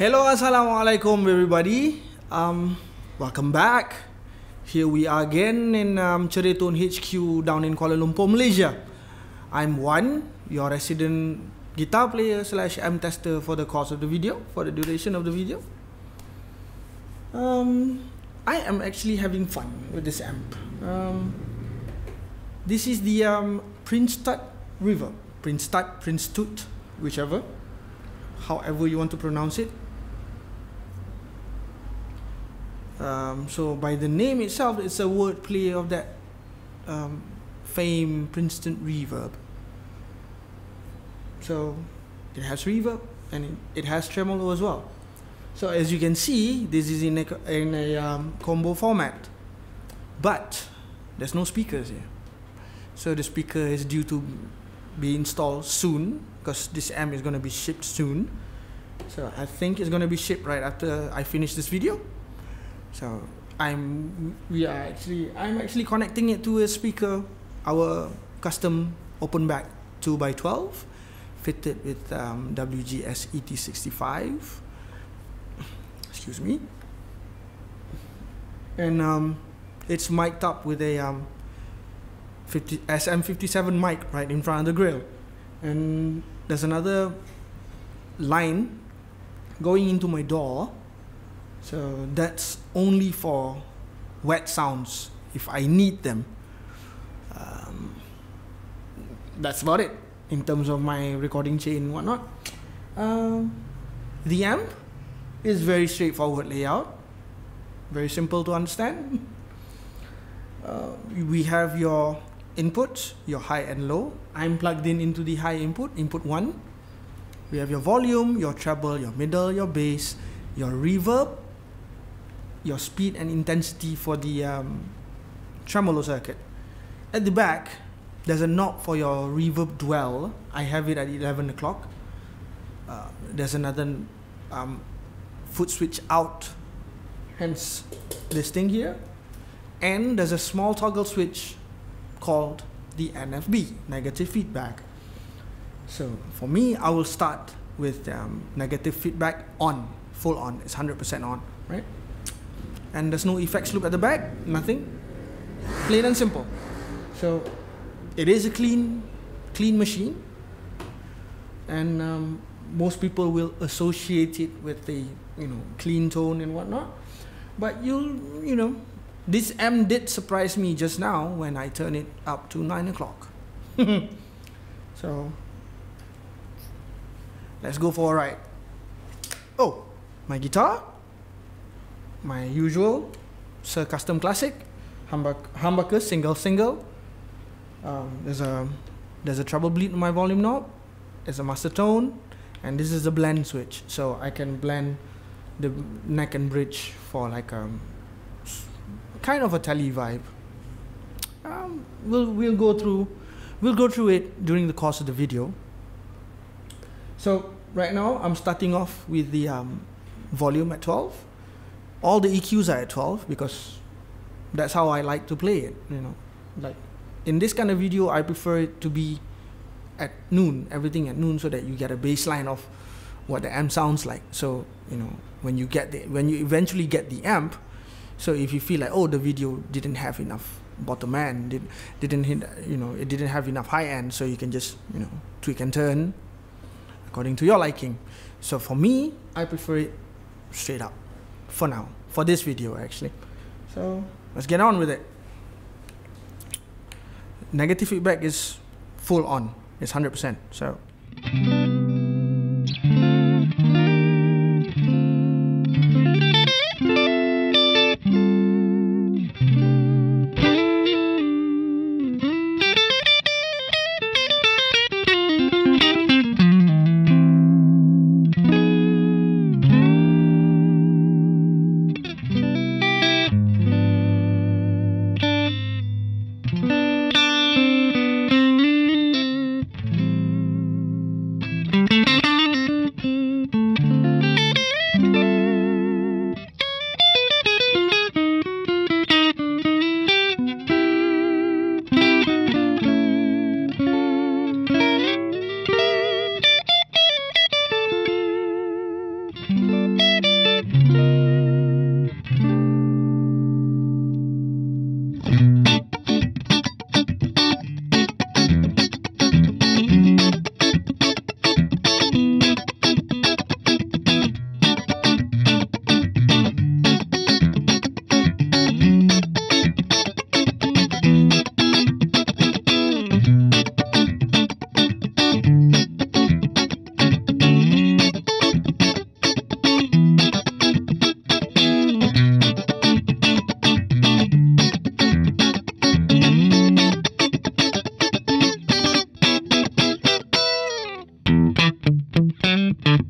Hello, assalamualaikum, everybody. Um, welcome back. Here we are again in um, Ceritun HQ down in Kuala Lumpur, Malaysia. I'm Wan, your resident guitar player slash M tester for the course of the video, for the duration of the video. Um, I am actually having fun with this amp. Um, this is the um, Prince Tut River, Prince Tut, Prince Tut, whichever, however you want to pronounce it. Um, so by the name itself, it's a word play of that um, famed Princeton reverb. So it has reverb and it, it has tremolo as well. So as you can see, this is in a, in a um, combo format, but there's no speakers here. So the speaker is due to be installed soon because this amp is going to be shipped soon. So I think it's going to be shipped right after I finish this video. So I'm we are actually I'm actually connecting it to a speaker, our custom open back 2 by 12 fitted with um, WGS ET65. Excuse me. And um, it's mic'd up with a um, 50, SM57 mic right in front of the grill. And there's another line going into my DAW so that's only for wet sounds if I need them. Um, that's about it in terms of my recording chain and whatnot. Um, the amp is very straightforward layout, very simple to understand. Uh, we have your inputs, your high and low. I'm plugged in into the high input, input 1. We have your volume, your treble, your middle, your bass, your reverb, your speed and intensity for the um, tremolo circuit. At the back, there's a knob for your reverb dwell. I have it at 11 o'clock. Uh, there's another um, foot switch out, hence this thing here. And there's a small toggle switch called the NFB, negative feedback. So for me, I will start with um, negative feedback on, full on, it's 100% on, right? And there's no effects loop at the back nothing. Plain and simple. So it is a clean clean machine. And um, most people will associate it with the you know clean tone and whatnot. But you'll you know this M did surprise me just now when I turn it up to 9 o'clock. So let's go for a ride. Oh my guitar my usual Suhr Custom Classic humbucker single single. Um, there's a there's a treble bleed in my volume knob. There's a master tone, and this is a blend switch, so I can blend the neck and bridge for like a um, kind of a tele vibe. Um, we'll we'll go through we'll go through it during the course of the video. So right now I'm starting off with the um, volume at 12 all the EQs are at 12 because that's how I like to play it. You know, like in this kind of video, I prefer it to be at noon, everything at noon, so that you get a baseline of what the amp sounds like. So you know, when you get the when you eventually get the amp, so if you feel like oh the video didn't have enough bottom end, did, didn't hit, you know it didn't have enough high end, so you can just you know tweak and turn according to your liking. So for me, I prefer it straight up for now, for this video actually. So let's get on with it. Negative feedback is full on, it's 100%. So.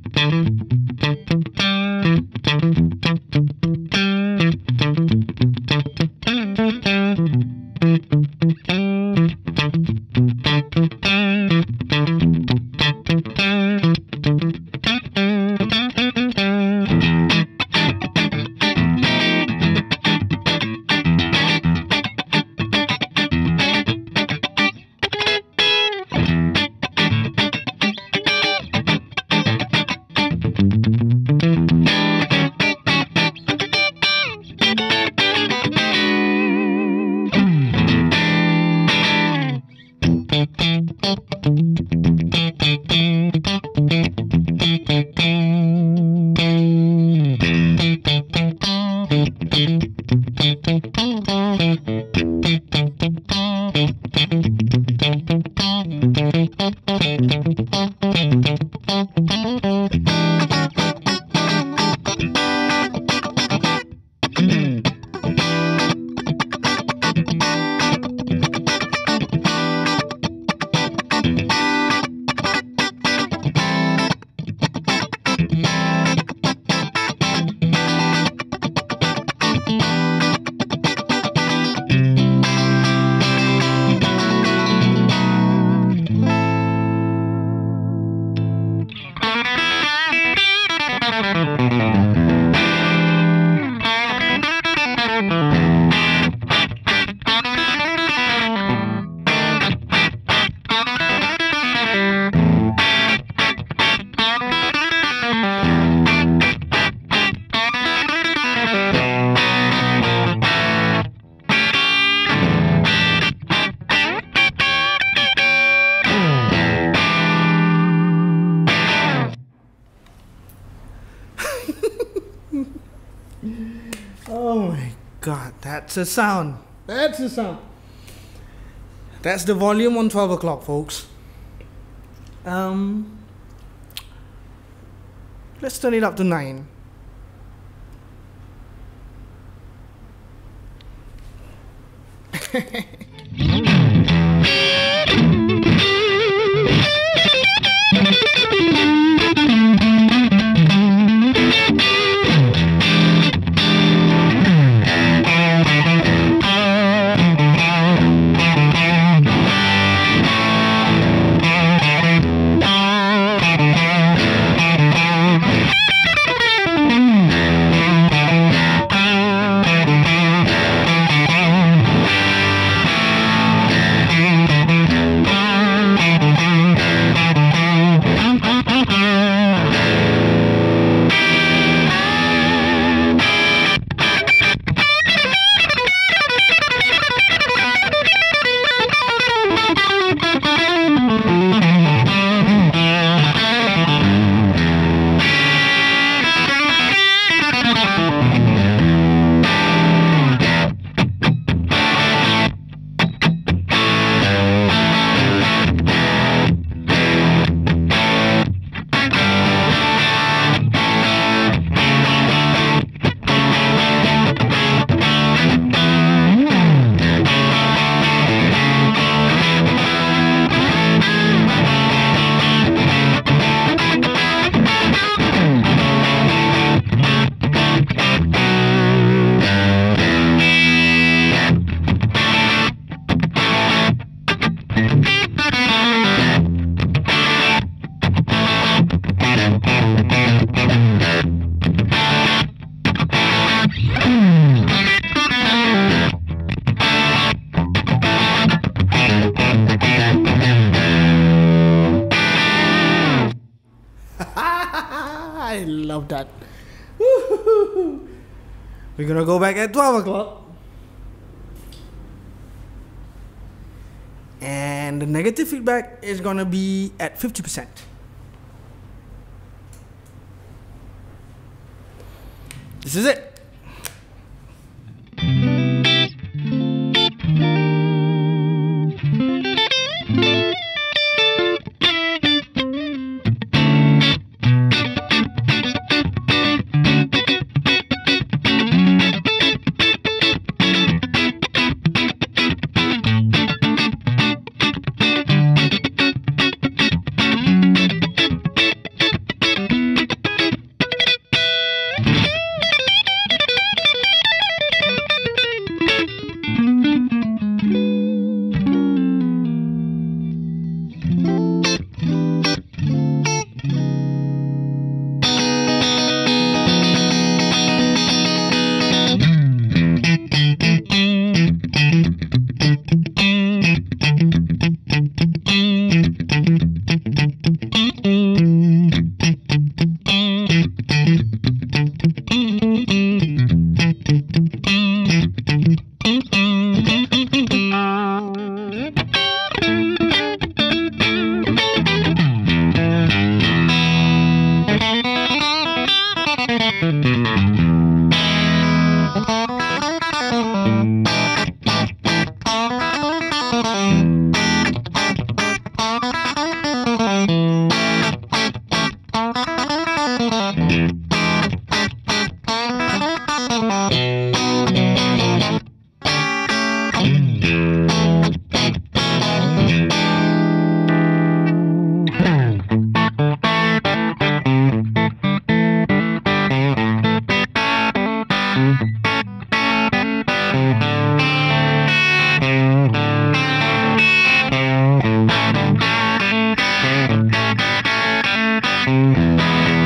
Thank you. That's a sound. That's a sound. That's the volume on 12 o'clock, folks. Um, let's turn it up to 9. I love that. We're gonna go back at 12 o'clock. And the negative feedback is gonna be at 50%. This is it.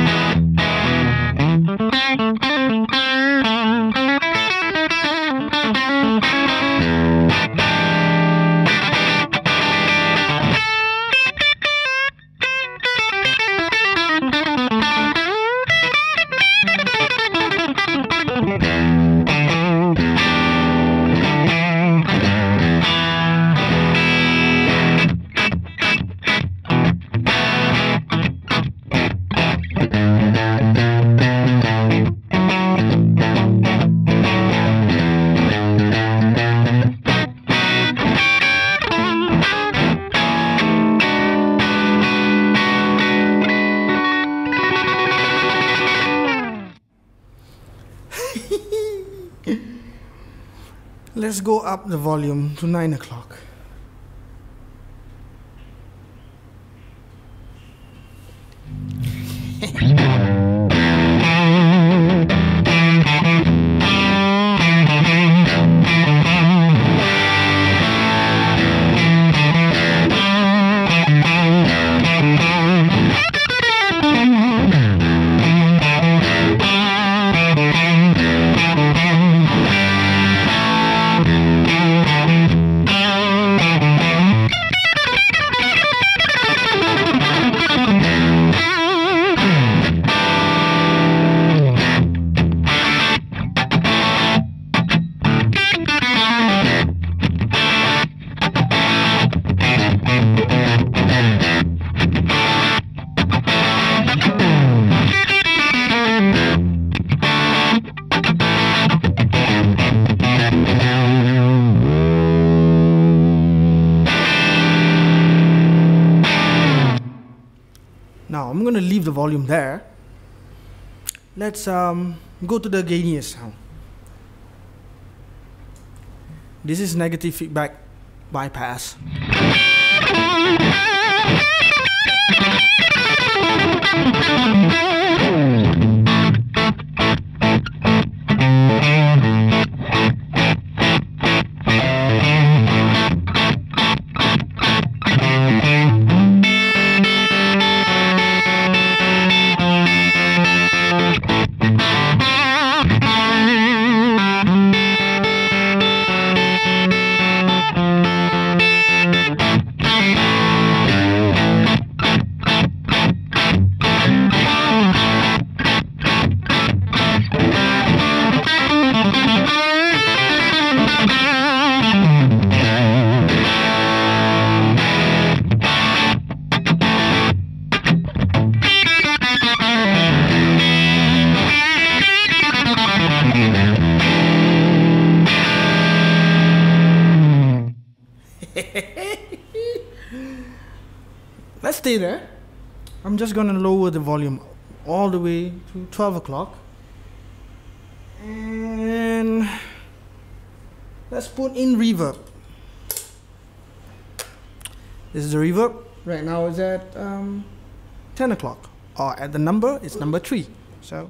Thank you. Let's go up the volume to 9 o'clock. Now I'm going to leave the volume there. Let's um, go to the gainiest sound. This is negative feedback bypass. stay there. I'm just gonna lower the volume all the way to 12 o'clock. And let's put in reverb. This is the reverb. Right now it's at um, 10 o'clock. Or at the number, it's number 3. So.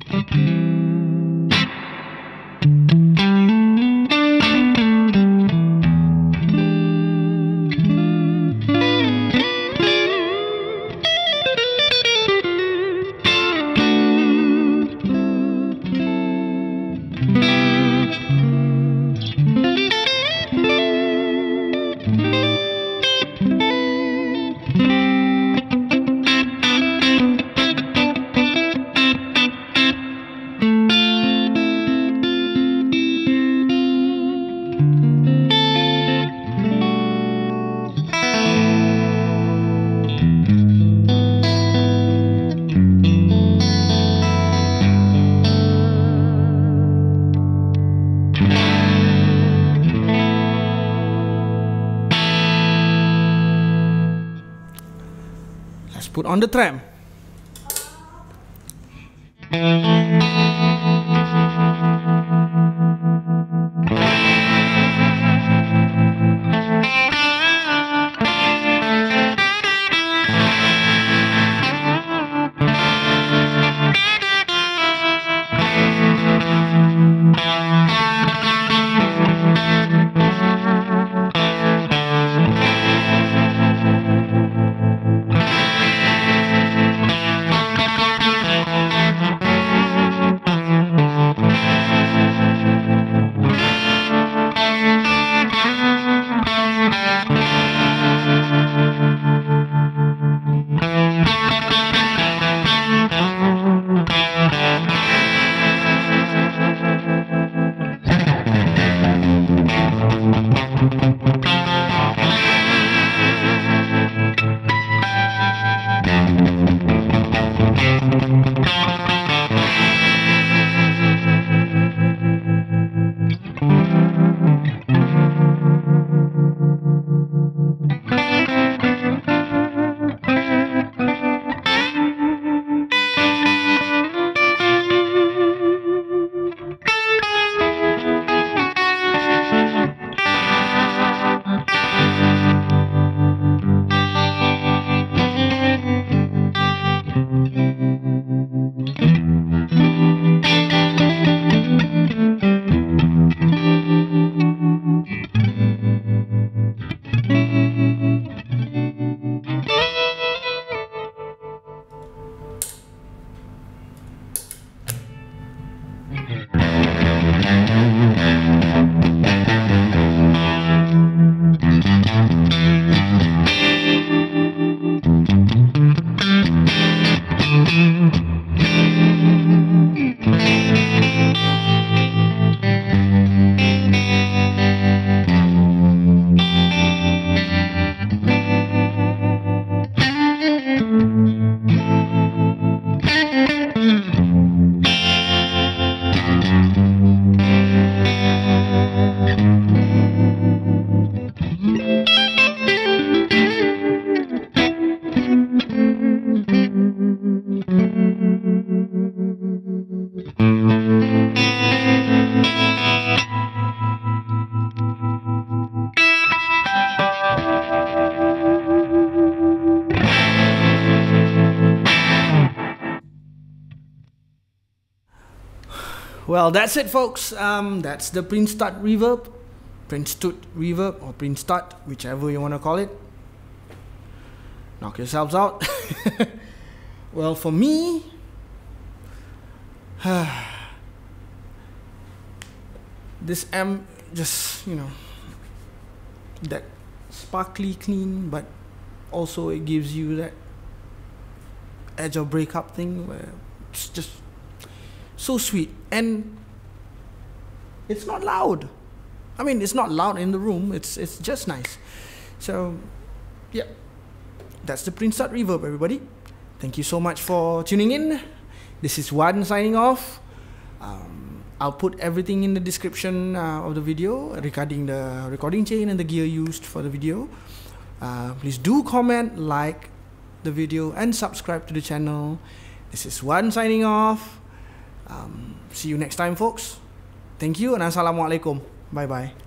On the trem. Well, that's it, folks. Um, that's the Prince Tut reverb, Prince Tut reverb, or Prince Tut, whichever you want to call it. Knock yourselves out. well, for me, this amp just you know that sparkly clean, but also it gives you that edge of breakup thing where it's just so sweet and it's not loud. I mean, it's not loud in the room. It's it's just nice. So, yeah, that's the Prince Tut Reverb, everybody. Thank you so much for tuning in. This is Wan signing off. Um, I'll put everything in the description uh, of the video regarding the recording chain and the gear used for the video. Uh, please do comment, like the video, and subscribe to the channel. This is Wan signing off. Um, see you next time, folks. Thank you and Assalamualaikum. Bye bye.